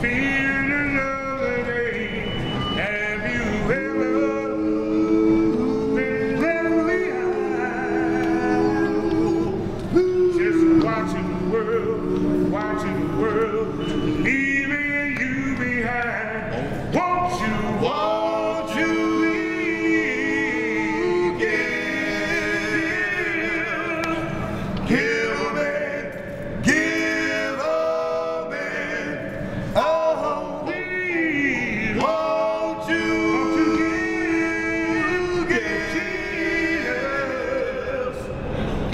feel another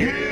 Give